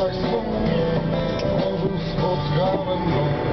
tak wspomnień, może spotkałem go.